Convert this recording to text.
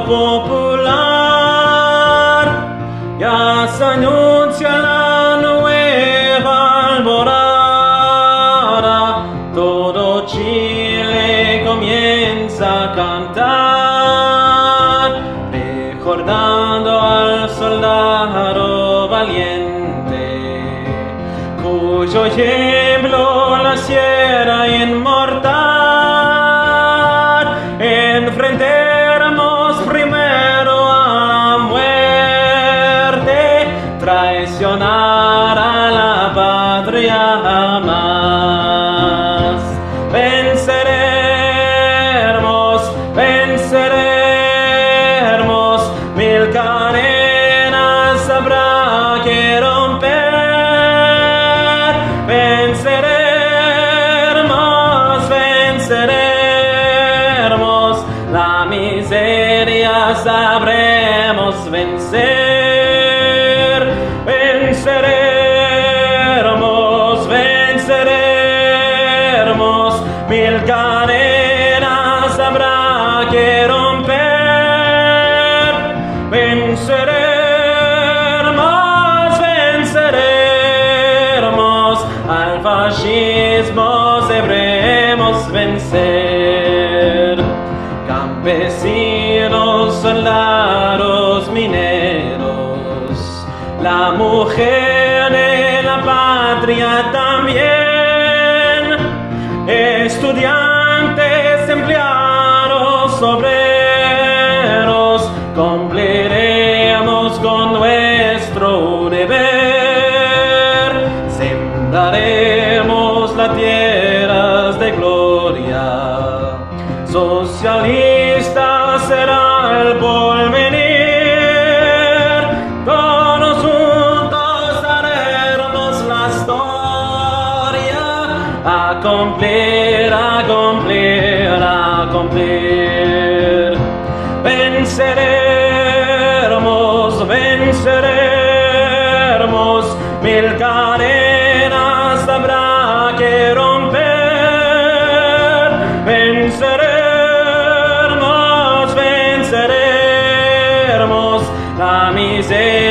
popular. Ya se anuncia la nueva alborada. Todo Chile comienza a cantar, recordando al soldado valiente, cuyo ejemplo la sierra inmortal enfrentaremos sabremos vencer. Venceremos, venceremos, mil cadenas habrá que romper. Venceremos, venceremos, al fascismo sabremos vencer. Campesinos, la mujer de la patria también, estudiantes, empleados, obreros, cumpliremos con nuestro deber, sembraremos las tierras de gloria, socialista será el porvenir, cumplir, a cumplir, a cumplir. Venceremos, venceremos, mil cadenas habrá que romper. Venceremos, venceremos, la miseria.